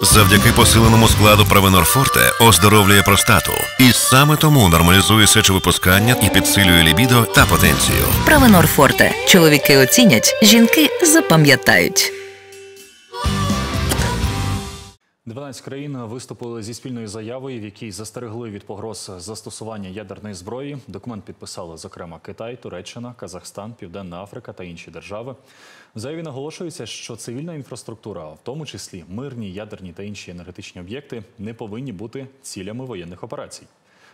Завдяки посиленому складу Провенор Форте оздоровлює простату. І саме тому нормалізує сечовипускання і підсилює лібідо та потенцію. Правонор Форте. Чоловіки оцінять, жінки запам'ятають. 12 країн виступили зі спільною заявою, в якій застерегли від погроз застосування ядерної зброї. Документ підписали, зокрема, Китай, Туреччина, Казахстан, Південна Африка та інші держави. В заяві наголошується, що цивільна інфраструктура, в тому числі мирні, ядерні та інші енергетичні об'єкти, не повинні бути цілями воєнних операцій.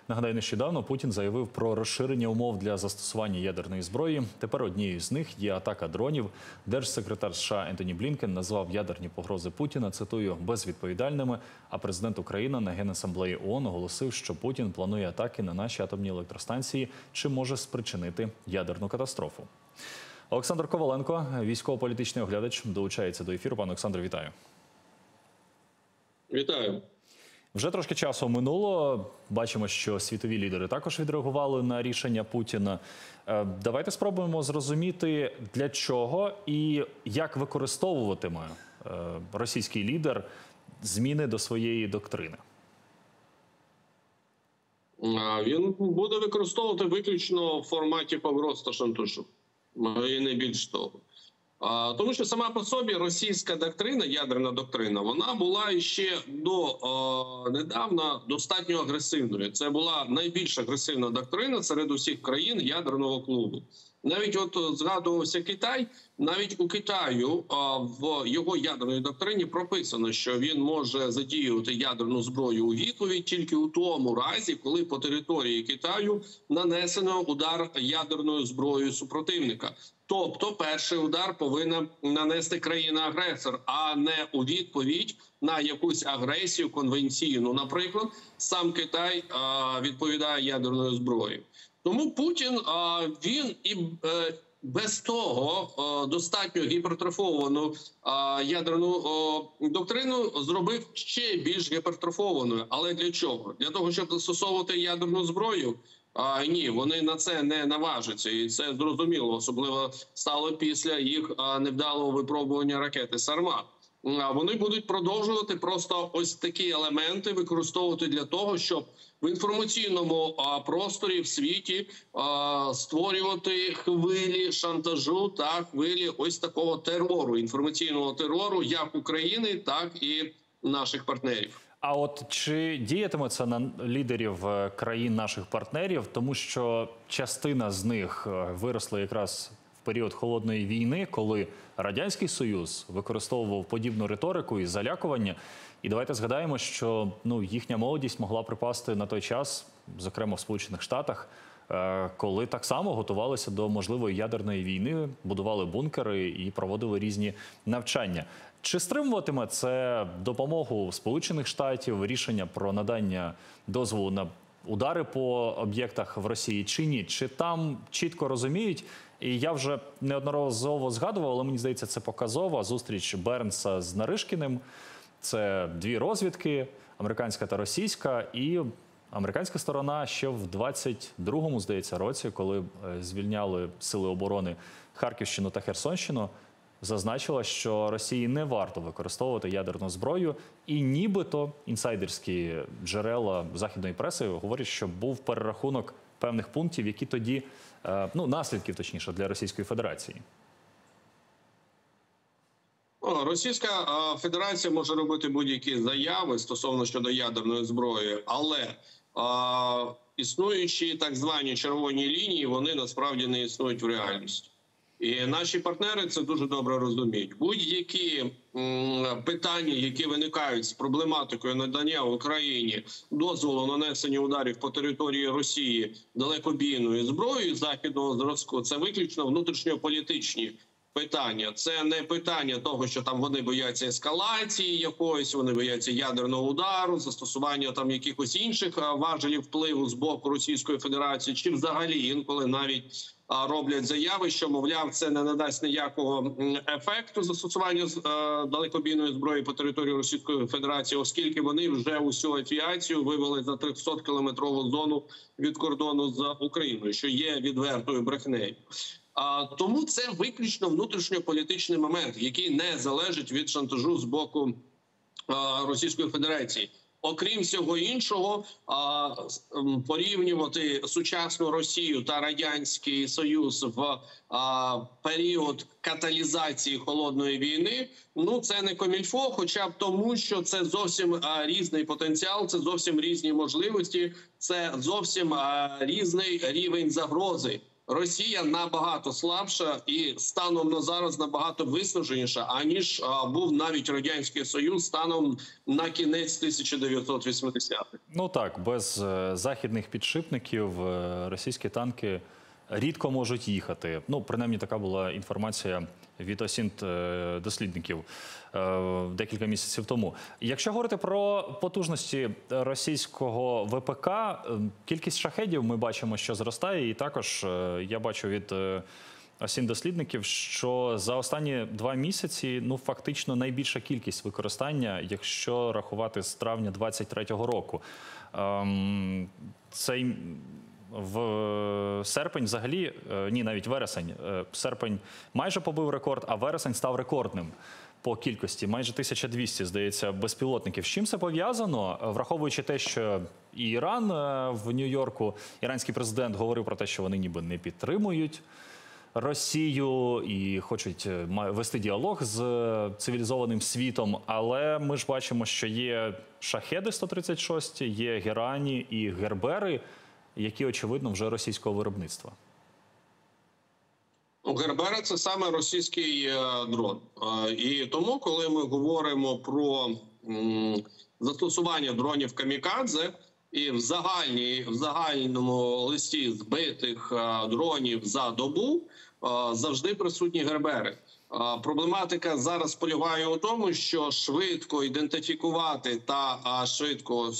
Нагадаю, нещодавно Путін заявив про розширення умов для застосування ядерної зброї. Тепер однією з них є атака дронів. Держсекретар США Ентоні Блінкен назвав ядерні погрози Путіна цитую безвідповідальними. А президент України на генасамблеї ООН оголосив, що Путін планує атаки на наші атомні електростанції, чи може спричинити ядерну катастрофу. Олександр Коваленко, військово-політичний оглядач, долучається до ефіру. Пане Олександр, вітаю. Вітаю. Вже трошки часу минуло. Бачимо, що світові лідери також відреагували на рішення Путіна. Е, давайте спробуємо зрозуміти для чого і як використовуватиме е, російський лідер зміни до своєї доктрини. Він буде використовувати виключно в форматі погроз та шантажу. І не більш того. Тому що сама по собі російська доктрина, ядерна доктрина, вона була ще до недавно достатньо агресивною. Це була найбільш агресивна доктрина серед усіх країн ядерного клубу. Навіть от згадувався Китай. Навіть у Китаю в його ядерній доктрині прописано, що він може задіювати ядерну зброю у відповідь тільки у тому разі, коли по території Китаю нанесено удар ядерною зброєю супротивника. Тобто, перший удар повинна нанести країна-агресор, а не у відповідь на якусь агресію конвенційну. Наприклад, сам Китай відповідає ядерною зброєю. Тому Путін він і е, без того достатньо гіпертрофовану ядерну доктрину зробив ще більш гіпертрофованою. Але для чого? Для того, щоб застосовувати ядерну зброю. А ні, вони на це не наважаться, і це зрозуміло. Особливо стало після їх невдалого випробування ракети Сармат. Вони будуть продовжувати просто ось такі елементи використовувати для того, щоб в інформаційному просторі в світі створювати хвилі шантажу та хвилі ось такого терору, інформаційного терору, як України, так і наших партнерів. А от чи діятиме це на лідерів е, країн наших партнерів, тому що частина з них е, виросла якраз період холодної війни, коли радянський союз використовував подібну риторику і залякування. І давайте згадаємо, що ну їхня молодість могла припасти на той час, зокрема в Сполучених Штатах. Е, коли так само готувалися до можливої ядерної війни, будували бункери і проводили різні навчання. Чи стримуватиме це допомогу Сполучених Штатів рішення про надання дозволу на удари по об'єктах в Росії чи ні? Чи там чітко розуміють? І я вже неодноразово згадував, але мені здається, це показова зустріч Бернса з Наришкіним. Це дві розвідки, американська та російська, і американська сторона ще в 22-му, здається, році, коли е, звільняли сили оборони Харківщину та Херсонщину зазначила, що Росії не варто використовувати ядерну зброю, і нібито інсайдерські джерела західної преси говорять, що був перерахунок певних пунктів, які тоді е, ну наслідків точніше для Російської Федерації. Російська Федерація може робити будь-які заяви стосовно щодо ядерної зброї, але а, існуючі так звані червоні лінії вони насправді не існують в реальності. І наші партнери це дуже добре розуміють. Будь-які питання, які виникають з проблематикою надання Україні дозволу нанесення ударів по території Росії далекобійною зброєю західного зразку, це виключно внутрішньополітичні питання. Це не питання того, що там вони бояться ескалації якоїсь, вони бояться ядерного удару, застосування там якихось інших важелів впливу з боку Російської Федерації, чи взагалі інколи навіть роблять заяви, що мовляв, це не надасть ніякого ефекту застосування з далекобійної зброї по території Російської Федерації, оскільки вони вже усю авіацію вивели за 300 кілометрову зону від кордону з Україною, що є відвертою брехнею. А тому це виключно внутрішньополітичний момент, який не залежить від шантажу з боку Російської Федерації. Окрім всього іншого, порівнювати сучасну Росію та радянський Союз в період каталізації холодної війни. Ну це не комільфо, хоча б тому, що це зовсім різний потенціал, це зовсім різні можливості, це зовсім різний рівень загрози. Росія набагато слабша і станом на зараз набагато виснаженіша, аніж а, був навіть радянський союз станом на кінець 1980-х. Ну так, без е, західних підшипників е, російські танки рідко можуть їхати. Ну, принаймні, така була інформація від осінт е, дослідників е, декілька місяців тому. Якщо говорити про потужності російського ВПК, е, кількість шахедів ми бачимо, що зростає, і також я бачу від. е, Осін дослідників, що за останні два місяці ну фактично найбільша кількість використання, якщо рахувати з травня 23-го року. Ем, цей в серпень взагалі, е, ні, навіть вересень. е, Серпень майже побив рекорд, а вересень став рекордним. По кількості майже 1200, здається, безпілотників. З чим це пов'язано, Е, враховуючи те, що і Іран е, в Нью-Йорку, іранський президент говорив про те, що вони ніби не підтримують Росію і хочуть е, вести діалог з е, цивілізованим світом. Але ми ж бачимо, що є шахеди 136, є герані і гербери, які очевидно вже російського виробництва. Ну, Гербера це саме російський е, дрон. Е, і тому, коли ми говоримо про застосування дронів камікадзе, і в загальній в загальному листі збитих е, дронів за добу завжди присутні гербери. Проблематика зараз полягає у тому, що швидко ідентифікувати та швидко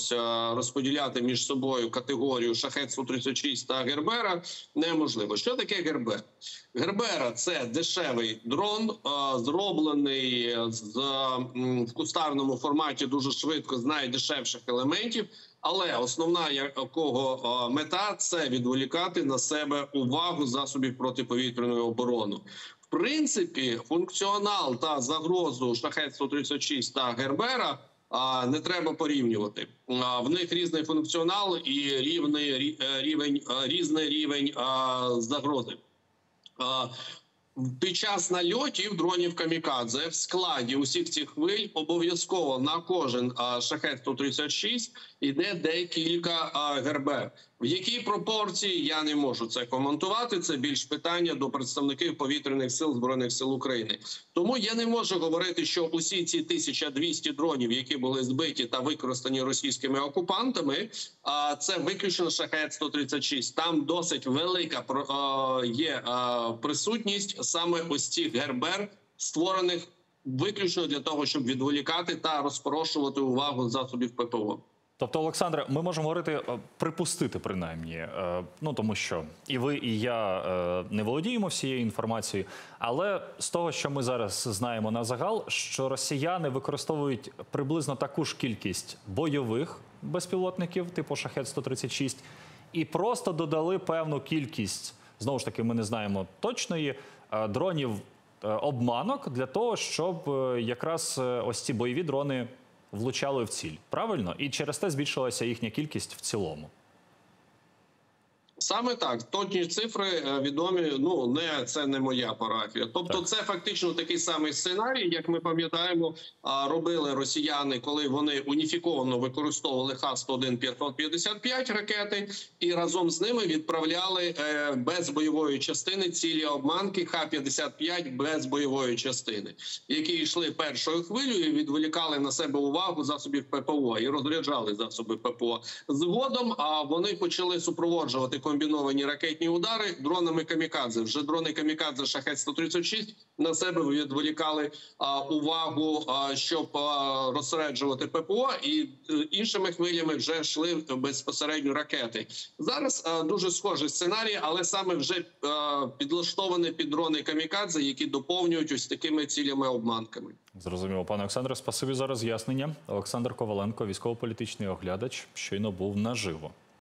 розподіляти між собою категорію шахет 136 та гербера неможливо. Що таке гербер? Гербера це дешевий дрон, зроблений з в кустарному форматі дуже швидко з найдешевших елементів. Але основна якого мета це відволікати на себе увагу засобів протиповітряної оборони. В принципі, функціонал та загрозу шахет 136 та гербера. Не треба порівнювати в них різний функціонал і рівний е, рівень е, різний рівень загрози. Під час нальотів дронів камікадзе в складі усіх цих хвиль обов'язково на кожен шахет 136 йде декілька гербер. В якій пропорції я не можу це коментувати. Це більш питання до представників повітряних сил збройних сил України. Тому я не можу говорити, що усі ці 1200 дронів, які були збиті та використані російськими окупантами, а це виключно шахет 136 Там досить велика є присутність саме ось цих гербер, створених виключно для того, щоб відволікати та розпорошувати увагу засобів ППО. Тобто, Олександре, ми можемо говорити, е, припустити принаймні, е, ну тому що і ви, і я е, не володіємо всією інформацією, але з того, що ми зараз знаємо на загал, що росіяни використовують приблизно таку ж кількість бойових безпілотників, типу шахет 136 і просто додали певну кількість. Знову ж таки, ми не знаємо точної дронів обманок для того, щоб якраз ось ці бойові дрони влучали в ціль. Правильно? І через те збільшилася їхня кількість в цілому. Саме так, точні цифри е, відомі. Ну не це не моя парафія. Тобто, Так. це фактично такий самий сценарій, як ми пам'ятаємо, робили росіяни, коли вони уніфіковано використовували Х-101 555 ракети, і разом з ними відправляли е, без бойової частини цілі обманки Х-55 без бойової частини, які йшли першою хвилею і відволікали на себе увагу засобів ППО і розряджали засоби ППО. Згодом а вони почали супроводжувати комбіновані ракетні удари дронами камікадзе. Вже дрони камікадзе шахет 136 на себе відволікали увагу, щоб розсереджувати ППО, і е, іншими хвилями вже йшли безпосередньо ракети. Зараз дуже схожий сценарій, але саме вже підлаштовані під дрони камікадзе, які доповнюють ось такими цілями обманками. Зрозуміло, пане Олександре, спасибі за роз'яснення. Олександр Коваленко, військово-політичний оглядач, щойно був наживо.